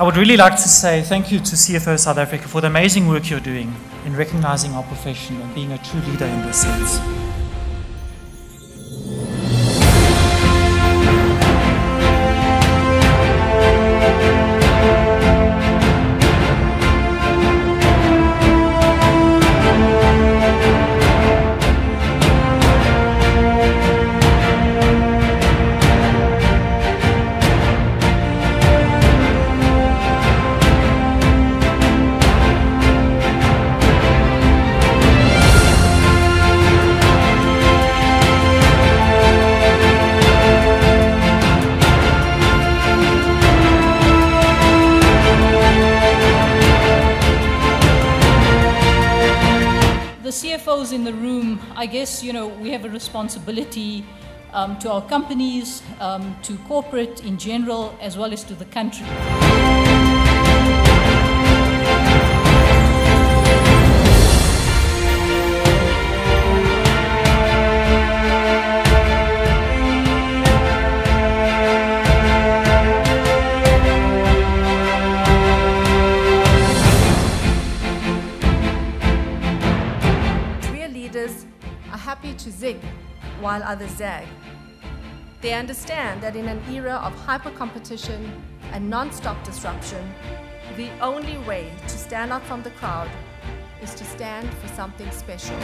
I would really like to say thank you to CFO South Africa for the amazing work you're doing in recognizing our profession and being a true leader in this sense. The CFOs in the room, I guess, you know, we have a responsibility um, to our companies, um, to corporate in general, as well as to the country. Happy to zig while others zag. They understand that in an era of hyper competition and non stop disruption, the only way to stand out from the crowd is to stand for something special.